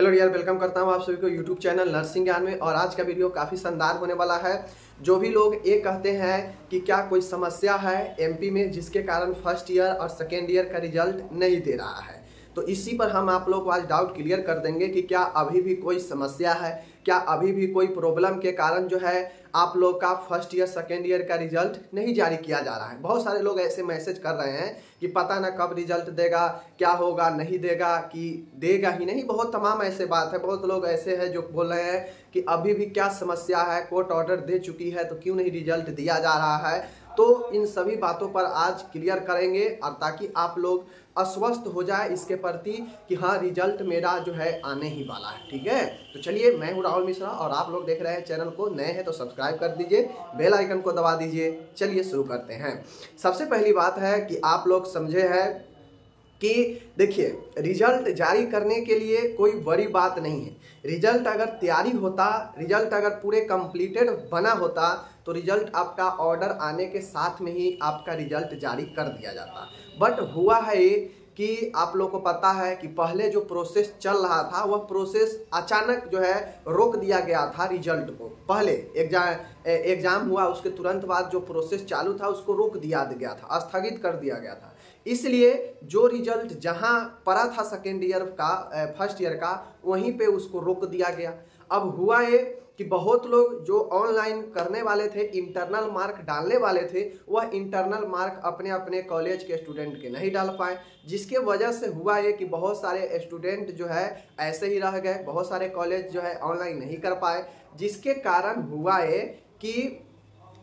Hello dear welcome करता हूँ आप सभी को यूट्यूब चैनल नर्सिंग ज्ञान में। और आज का वीडियो काफ़ी शानदार होने वाला है। जो भी लोग ये कहते हैं कि क्या कोई समस्या है एमपी में, जिसके कारण फ़र्स्ट ईयर और सेकेंड ईयर का रिज़ल्ट नहीं दे रहा है। तो इसी पर हम आप लोग को आज डाउट क्लियर कर देंगे कि क्या अभी भी कोई समस्या है, क्या अभी भी कोई प्रॉब्लम के कारण जो है आप लोग का फ़र्स्ट ईयर सेकेंड ईयर का रिज़ल्ट नहीं जारी किया जा रहा है। बहुत सारे लोग ऐसे मैसेज कर रहे हैं कि पता ना कब रिज़ल्ट देगा, क्या होगा, नहीं देगा, कि देगा ही नहीं। बहुत तमाम ऐसे बात है, बहुत लोग ऐसे हैं जो बोल रहे हैं कि अभी भी क्या समस्या है कोर्ट ऑर्डर दे चुकी है तो क्यों नहीं रिज़ल्ट दिया जा रहा है? तो इन सभी बातों पर आज क्लियर करेंगे और ताकि आप लोग अस्वस्थ हो जाए इसके प्रति कि हाँ रिज़ल्ट मेरा जो है आने ही वाला है, ठीक है? तो चलिए, मैं हूँ राहुल मिश्रा और आप लोग देख रहे हैं चैनल को नए हैं तो सब्सक्राइब कर दीजिए बेल आइकन को दबा दीजिए। चलिए शुरू करते हैं। सबसे पहली बात है कि आप लोग समझे हैं कि देखिए रिज़ल्ट जारी करने के लिए कोई बड़ी बात नहीं है। रिज़ल्ट अगर तैयारी होता रिज़ल्ट अगर पूरे कंप्लीटेड बना होता तो रिज़ल्ट आपका ऑर्डर आने के साथ में ही आपका रिज़ल्ट जारी कर दिया जाता। बट हुआ है कि आप लोग को पता है कि पहले जो प्रोसेस चल रहा था, वह प्रोसेस अचानक जो है रोक दिया गया था रिज़ल्ट को। पहले एग्ज़ाम एग्ज़ाम हुआ, उसके तुरंत बाद जो प्रोसेस चालू था, उसको रोक दिया गया था, स्थगित कर दिया गया था। इसलिए जो रिज़ल्ट जहाँ पड़ा था सेकेंड ईयर का फ़र्स्ट ईयर का, वहीं पे उसको रोक दिया गया। अब हुआ ये कि बहुत लोग जो ऑनलाइन करने वाले थे इंटरनल मार्क डालने वाले थे, वह इंटरनल मार्क अपने अपने कॉलेज के स्टूडेंट के नहीं डाल पाए। जिसके वजह से हुआ ये कि बहुत सारे स्टूडेंट जो है, ऐसे ही रह गए, बहुत सारे कॉलेज जो है ऑनलाइन नहीं कर पाए। जिसके कारण हुआ ये कि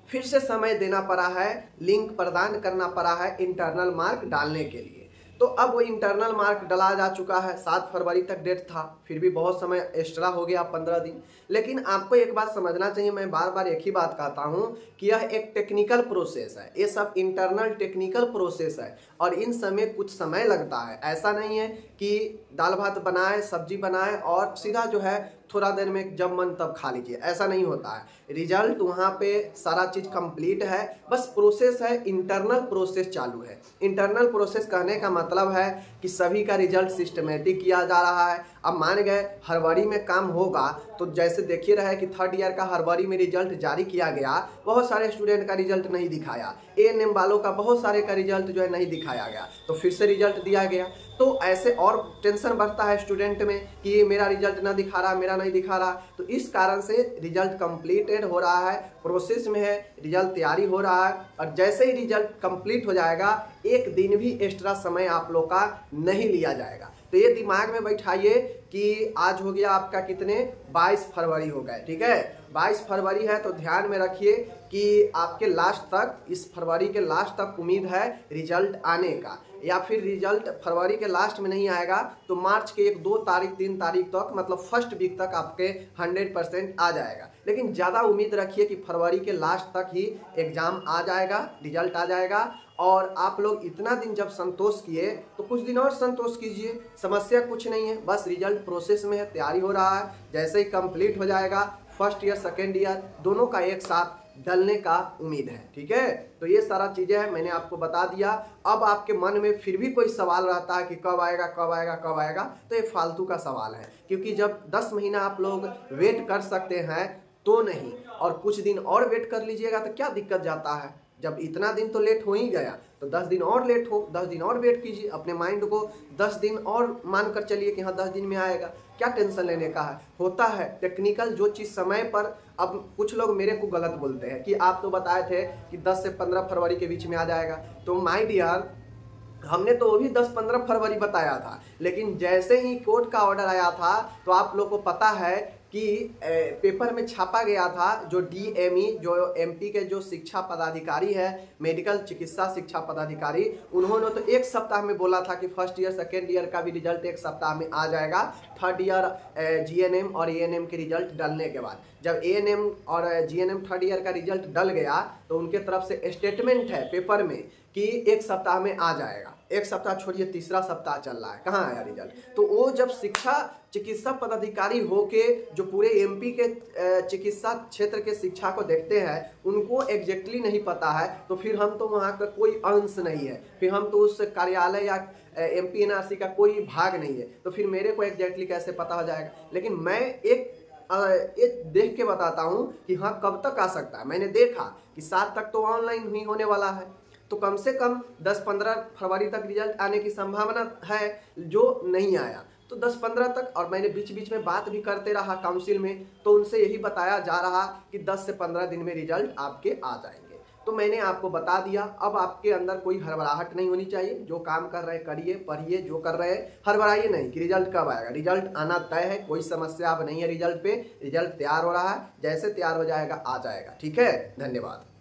फिर से समय देना पड़ा है लिंक प्रदान करना पड़ा है इंटरनल मार्क डालने के लिए। तो अब वो इंटरनल मार्क डला जा चुका है। सात फरवरी तक डेट था। फिर भी बहुत समय एक्स्ट्रा हो गया पंद्रह दिन। लेकिन आपको एक बात समझना चाहिए, मैं बार बार एक ही बात कहता हूँ कि यह एक टेक्निकल प्रोसेस है। ये सब इंटरनल टेक्निकल प्रोसेस है। और इन समय कुछ समय लगता है। ऐसा नहीं है कि दाल भात बनाए, सब्ज़ी बनाए और सीधा जो है थोड़ा देर में जब मन तब खा लीजिए। ऐसा नहीं होता है। रिज़ल्ट वहाँ पे सारा चीज़ कंप्लीट है। बस प्रोसेस है, इंटरनल प्रोसेस चालू है। इंटरनल प्रोसेस कहने का मतलब है कि सभी का रिज़ल्ट सिस्टमेटिक किया जा रहा है। अब मान गए, हरवरी में काम होगा तो जैसे देखिए रहे कि थर्ड ईयर का हरवरी में रिज़ल्ट जारी किया गया, बहुत सारे स्टूडेंट का रिज़ल्ट नहीं दिखाया। ए एन वालों का बहुत सारे का रिज़ल्ट जो है नहीं दिखाया गया। तो फिर से रिज़ल्ट दिया गया। तो ऐसे और टेंशन बढ़ता है स्टूडेंट में कि मेरा रिज़ल्ट ना दिखा रहा, मेरा नहीं दिखा रहा। तो इस कारण से रिज़ल्ट कंप्लीटेड हो रहा है प्रोसेस में है रिज़ल्ट तैयारी हो रहा है। और जैसे ही रिज़ल्ट कंप्लीट हो जाएगा, एक दिन भी एक्स्ट्रा समय आप लोग का नहीं लिया जाएगा। तो ये दिमाग में बैठाइए कि आज हो गया आपका कितने? 22 फरवरी हो गए, ठीक है? 22 फरवरी है तो ध्यान में रखिए कि आपके लास्ट तक, इस फरवरी के लास्ट तक उम्मीद है रिज़ल्ट आने का। या फिर रिज़ल्ट फरवरी के लास्ट में नहीं आएगा तो मार्च के एक दो तारीख, तीन तारीख तक मतलब फ़र्स्ट वीक तक आपके 100 परसेंट आ जाएगा। लेकिन ज़्यादा उम्मीद रखिए कि फरवरी के लास्ट तक ही एग्ज़ाम आ जाएगा रिज़ल्ट आ जाएगा। और आप लोग इतना दिन जब संतोष किए तो कुछ दिन और संतोष कीजिए। समस्या कुछ नहीं है, बस रिज़ल्ट प्रोसेस में है, तैयारी हो रहा है। जैसे ही कंप्लीट हो जाएगा फ़र्स्ट ईयर सेकेंड ईयर दोनों का एक साथ डलने का उम्मीद है, ठीक है? तो ये सारा चीज़ें हैं, मैंने आपको बता दिया। अब आपके मन में फिर भी कोई सवाल रहता है कि कब आएगा कब आएगा कब आएगा तो ये फालतू का सवाल है। क्योंकि जब 10 महीना आप लोग वेट कर सकते हैं तो नहीं। और कुछ दिन और वेट कर लीजिएगा तो क्या दिक्कत जाता है? जब इतना दिन तो लेट हो ही गया तो दस दिन और लेट हो, दस दिन और वेट कीजिए अपने माइंड को, दस दिन और मान कर चलिए कि हाँ दस दिन में आएगा। क्या टेंशन लेने का है? होता है टेक्निकल जो चीज़ समय पर, अब कुछ लोग मेरे को गलत बोलते हैं कि आप तो बताए थे कि 10 से 15 फरवरी के बीच में आ जाएगा। तो माई डियर हमने तो वो भी 10-15 फरवरी बताया था, लेकिन जैसे ही कोर्ट का ऑर्डर आया था तो आप लोग को पता है कि पेपर में छापा गया था जो डीएमई जो एमपी के जो शिक्षा पदाधिकारी है, मेडिकल चिकित्सा शिक्षा पदाधिकारी, उन्होंने तो एक सप्ताह में बोला था कि फ़र्स्ट ईयर सेकेंड ईयर का भी रिज़ल्ट एक सप्ताह में आ जाएगा। थर्ड ईयर जीएनएम और एएनएम के रिज़ल्ट डलने के बाद। जब एएनएम और जीएनएम थर्ड ईयर का रिज़ल्ट डल गया तो उनके तरफ़ से स्टेटमेंट है पेपर में कि एक सप्ताह में आ जाएगा। एक सप्ताह छोड़िए, तीसरा सप्ताह चल रहा है। कहाँ आया रिज़ल्ट तो वो जब शिक्षा चिकित्सा पदाधिकारी होके जो पूरे एमपी के चिकित्सा क्षेत्र के शिक्षा को देखते हैं, उनको एग्जैक्टली नहीं पता है तो फिर हम तो वहाँ का कोई अंश नहीं है। फिर हम तो उस कार्यालय या एम पी का कोई भाग नहीं है। तो फिर मेरे को एग्जैक्टली कैसे पता हो जाएगा? लेकिन मैं एक ये देख के बताता हूँ कि हाँ कब तक आ सकता है। मैंने देखा कि सात तक तो ऑनलाइन ही होने वाला है। तो कम से कम 10-15 फरवरी तक रिज़ल्ट आने की संभावना है, जो नहीं आया। तो 10-15 तक, और मैंने बीच बीच में बात भी करते रहा काउंसिल में तो उनसे यही बताया जा रहा कि 10 से 15 दिन में रिज़ल्ट आपके आ जाएँगे। तो मैंने आपको बता दिया, अब आपके अंदर कोई हड़बड़ाहट नहीं होनी चाहिए। जो काम कर रहे करिए, पढ़िए, जो कर रहे हैं, हड़बड़ाइए नहीं कि रिज़ल्ट कब आएगा। रिज़ल्ट आना तय है, कोई समस्या अब नहीं है रिज़ल्ट पे। रिज़ल्ट तैयार हो रहा है, जैसे तैयार हो जाएगा, आ जाएगा। ठीक है? धन्यवाद।